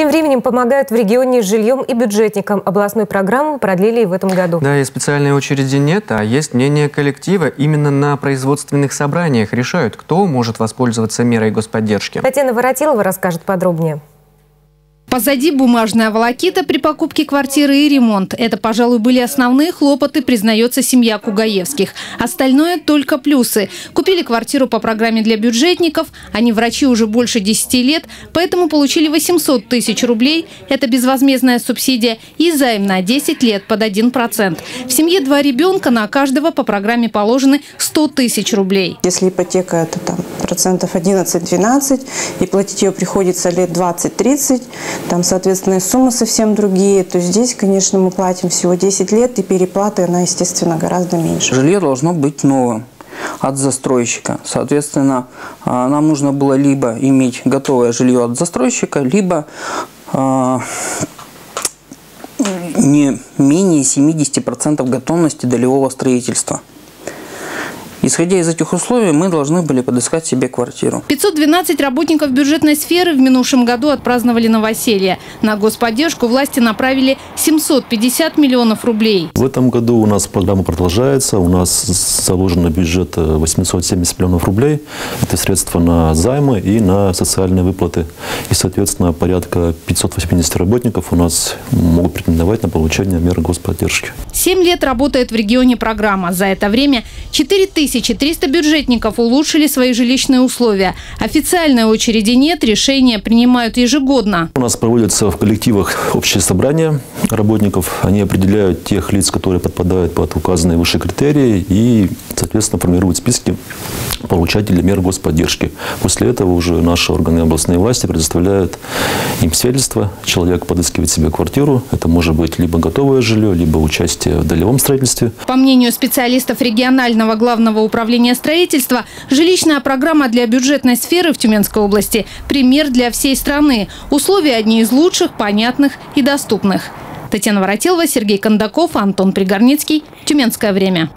Тем временем помогают в регионе с жильем и бюджетникам. Областную программу продлили и в этом году. Да, и специальной очереди нет, а есть мнение коллектива. Именно на производственных собраниях решают, кто может воспользоваться мерой господдержки. Татьяна Воротилова расскажет подробнее. Позади бумажная волокита при покупке квартиры и ремонт. Это, пожалуй, были основные хлопоты, признается семья Кугаевских. Остальное только плюсы. Купили квартиру по программе для бюджетников. Они врачи уже больше 10 лет, поэтому получили 800 тысяч рублей. Это безвозмездная субсидия и займ на 10 лет под 1%. В семье два ребенка, на каждого по программе положены 100 тысяч рублей. Если ипотека это там процентов 11-12 и платить ее приходится лет 20-30, там, соответственно, суммы совсем другие, то здесь, конечно, мы платим всего 10 лет, и переплаты, она, естественно, гораздо меньше. Жилье должно быть новым от застройщика. Соответственно, а, нам нужно было либо иметь готовое жилье от застройщика, либо а, не менее 70% готовности долевого строительства. Исходя из этих условий, мы должны были подыскать себе квартиру. 512 работников бюджетной сферы в минувшем году отпраздновали новоселье. На господдержку власти направили 750 миллионов рублей. В этом году у нас программа продолжается. У нас заложено бюджет 870 миллионов рублей. Это средства на займы и на социальные выплаты. И, соответственно, порядка 580 работников у нас могут претендовать на получение мер господдержки. Семь лет работает в регионе программа. За это время 4000 2300 бюджетников улучшили свои жилищные условия. Официальной очереди нет, решения принимают ежегодно. У нас проводятся в коллективах общее собрание работников. Они определяют тех лиц, которые подпадают под указанные выше критерии и, соответственно, формируют списки получателей мер господдержки. После этого уже наши органы областной власти предоставляют им свидетельство. Человек подыскивает себе квартиру. Это может быть либо готовое жилье, либо участие в долевом строительстве. По мнению специалистов регионального главного управления строительства, жилищная программа для бюджетной сферы в Тюменской области – пример для всей страны. Условия одни из лучших, понятных и доступных. Татьяна Воротилова, Сергей Кондаков, Антон Пригорницкий. Тюменское время.